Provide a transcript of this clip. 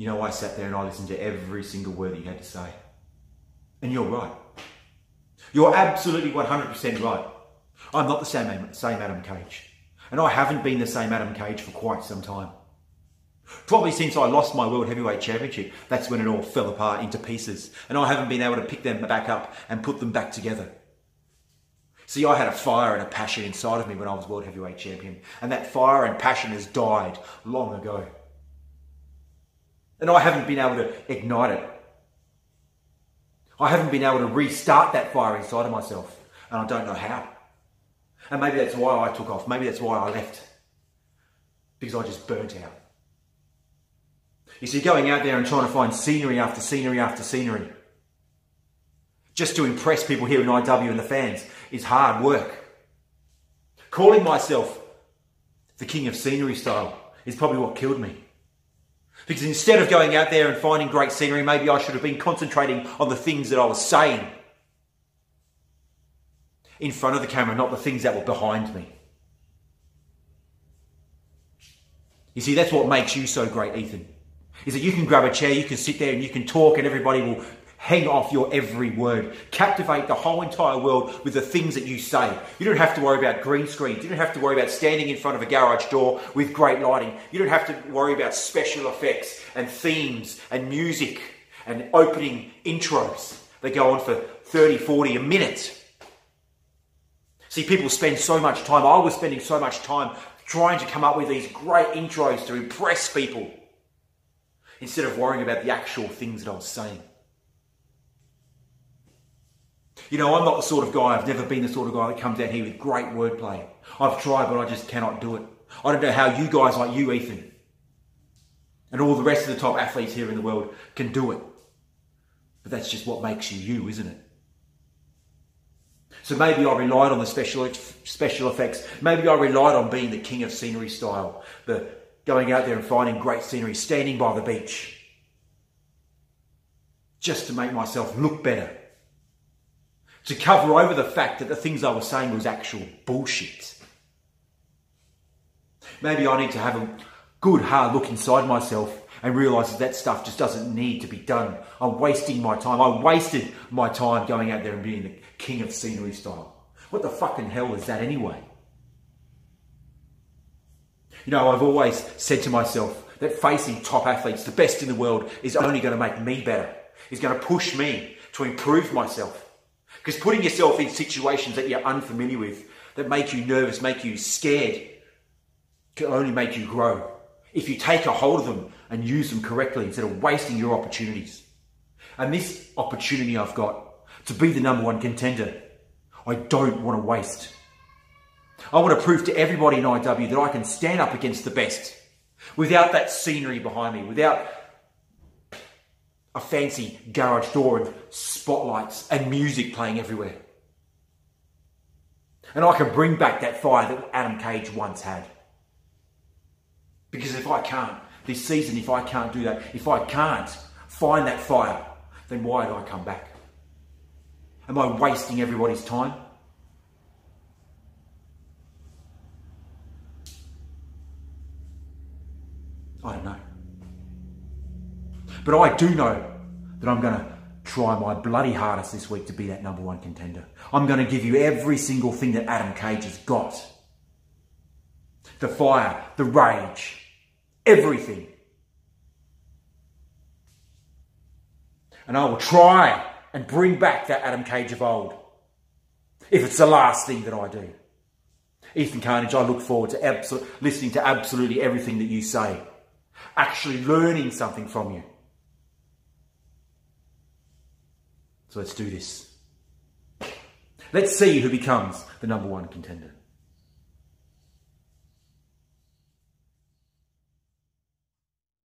You know, I sat there and I listened to every single word that you had to say. And you're right. You're absolutely 100% right. I'm not the same, same Adam Cage. And I haven't been the same Adam Cage for quite some time. Probably since I lost my World Heavyweight Championship, that's when it all fell apart into pieces. And I haven't been able to pick them back up and put them back together. See, I had a fire and a passion inside of me when I was World Heavyweight Champion. And that fire and passion has died long ago. And I haven't been able to ignite it. I haven't been able to restart that fire inside of myself. And I don't know how. And maybe that's why I took off. Maybe that's why I left. Because I just burnt out. You see, going out there and trying to find scenery after scenery after scenery, just to impress people here in IW and the fans, is hard work. Calling myself the king of scenery style is probably what killed me. Because instead of going out there and finding great scenery, maybe I should have been concentrating on the things that I was saying in front of the camera, not the things that were behind me. You see, that's what makes you so great, Ethan. Is that you can grab a chair, you can sit there and you can talk, and everybody will hang off your every word. Captivate the whole entire world with the things that you say. You don't have to worry about green screens. You don't have to worry about standing in front of a garage door with great lighting. You don't have to worry about special effects and themes and music and opening intros. that go on for 30, 40 a minute. See, people spend so much time, I was spending so much time trying to come up with these great intros to impress people instead of worrying about the actual things that I was saying. You know, I'm not the sort of guy, I've never been the sort of guy that comes out here with great wordplay. I've tried, but I just cannot do it. I don't know how you guys like you, Ethan, and all the rest of the top athletes here in the world can do it. But that's just what makes you you, isn't it? So maybe I relied on the special special effects. Maybe I relied on being the king of scenery style, the going out there and finding great scenery, standing by the beach, just to make myself look better to cover over the fact that the things I was saying was actual bullshit. Maybe I need to have a good hard look inside myself and realise that that stuff just doesn't need to be done. I'm wasting my time. I wasted my time going out there and being the king of scenery style. What the fucking hell is that anyway? You know, I've always said to myself that facing top athletes, the best in the world, is only going to make me better, is going to push me to improve myself. Because putting yourself in situations that you're unfamiliar with, that make you nervous, make you scared, can only make you grow. If you take a hold of them and use them correctly instead of wasting your opportunities. And this opportunity I've got to be the number one contender, I don't want to waste. I want to prove to everybody in IW that I can stand up against the best without that scenery behind me, without a fancy garage door and spotlights and music playing everywhere. And I can bring back that fire that Adam Cage once had. Because if I can't, this season, if I can't do that, if I can't find that fire, then why do I come back? Am I wasting everybody's time? I don't know. But I do know that I'm going to try my bloody hardest this week to be that number one contender. I'm going to give you every single thing that Adam Cage has got. The fire, the rage, everything. And I will try and bring back that Adam Cage of old. If it's the last thing that I do. Ethan Carnage, I look forward to listening to absolutely everything that you say. Actually learning something from you. So let's do this. Let's see who becomes the number one contender.